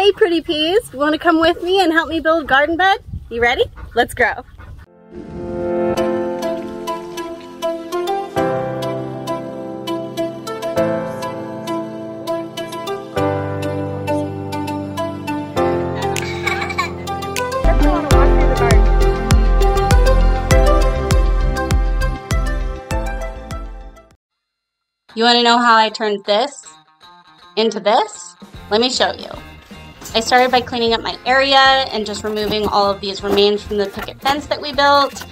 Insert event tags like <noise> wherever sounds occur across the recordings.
Hey pretty peas, want to come with me and help me build garden bed? You ready? Let's grow. You want to know how I turned this into this? Let me show you. I started by cleaning up my area and just removing all of these remains from the picket fence that we built.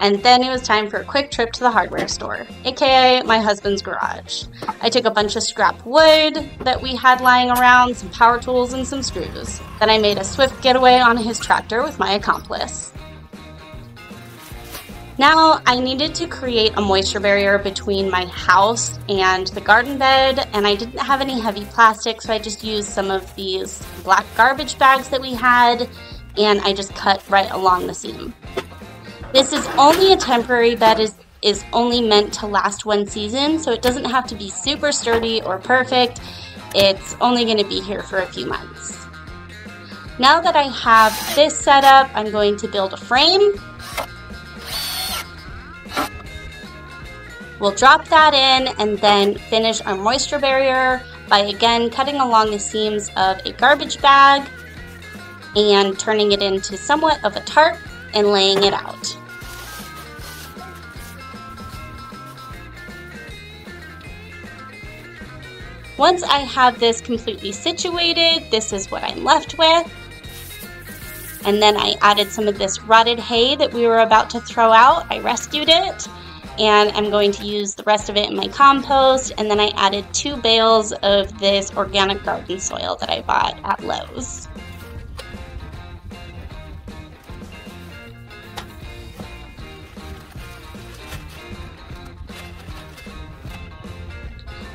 And then it was time for a quick trip to the hardware store, aka my husband's garage. I took a bunch of scrap wood that we had lying around, some power tools, and some screws. Then I made a swift getaway on his tractor with my accomplice. Now I needed to create a moisture barrier between my house and the garden bed and I didn't have any heavy plastic so I just used some of these black garbage bags that we had and I just cut right along the seam. This is only a temporary bed is, is only meant to last one season so it doesn't have to be super sturdy or perfect. It's only going to be here for a few months. Now that I have this set up, I'm going to build a frame We'll drop that in and then finish our moisture barrier by again cutting along the seams of a garbage bag and turning it into somewhat of a tarp and laying it out. Once I have this completely situated, this is what I'm left with. And then I added some of this rotted hay that we were about to throw out. I rescued it and I'm going to use the rest of it in my compost. And then I added two bales of this organic garden soil that I bought at Lowe's.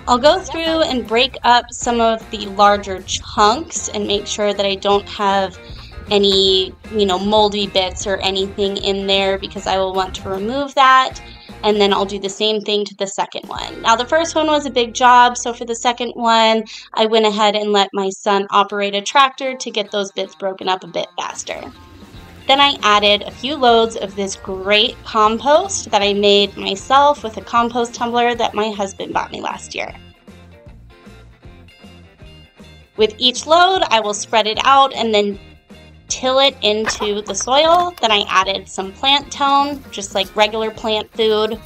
I'll go through and break up some of the larger chunks and make sure that I don't have any, you know, moldy bits or anything in there because I will want to remove that and then I'll do the same thing to the second one. Now the first one was a big job, so for the second one, I went ahead and let my son operate a tractor to get those bits broken up a bit faster. Then I added a few loads of this great compost that I made myself with a compost tumbler that my husband bought me last year. With each load, I will spread it out and then till it into the soil. Then I added some Plant-tone, just like regular plant food.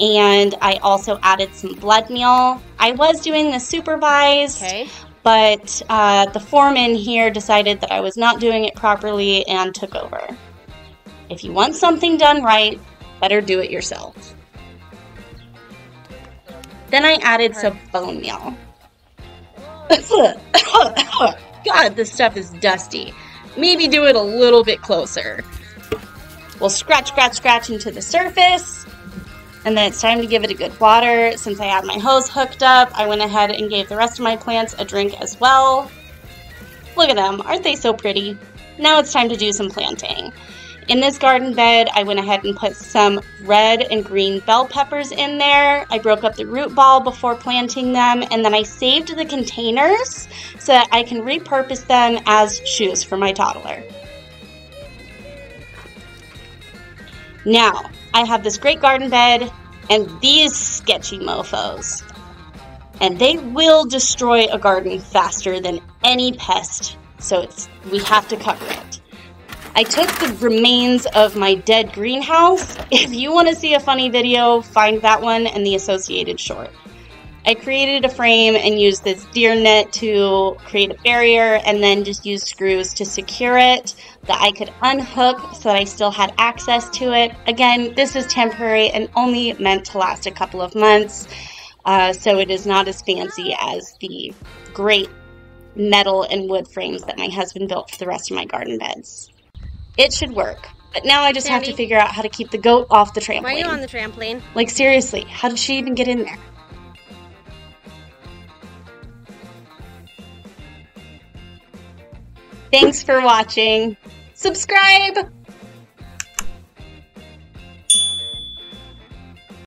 And I also added some blood meal. I was doing the supervised, okay. but uh, the foreman here decided that I was not doing it properly and took over. If you want something done right, better do it yourself. Then I added some bone meal. <laughs> <laughs> God, this stuff is dusty. Maybe do it a little bit closer. We'll scratch, scratch, scratch into the surface. And then it's time to give it a good water. Since I have my hose hooked up, I went ahead and gave the rest of my plants a drink as well. Look at them, aren't they so pretty? Now it's time to do some planting. In this garden bed, I went ahead and put some red and green bell peppers in there. I broke up the root ball before planting them, and then I saved the containers so that I can repurpose them as shoes for my toddler. Now, I have this great garden bed and these sketchy mofos. And they will destroy a garden faster than any pest, so it's we have to cover it. I took the remains of my dead greenhouse. <laughs> If you want to see a funny video, find that one and the associated short. I created a frame and used this deer net to create a barrier and then just used screws to secure it that I could unhook so that I still had access to it. Again, this is temporary and only meant to last a couple of months, uh, so it is not as fancy as the great metal and wood frames that my husband built for the rest of my garden beds. It should work. But now I just Sandy, have to figure out how to keep the goat off the trampoline. Why are you on the trampoline? Like, seriously, how did she even get in there? Thanks for watching. Subscribe!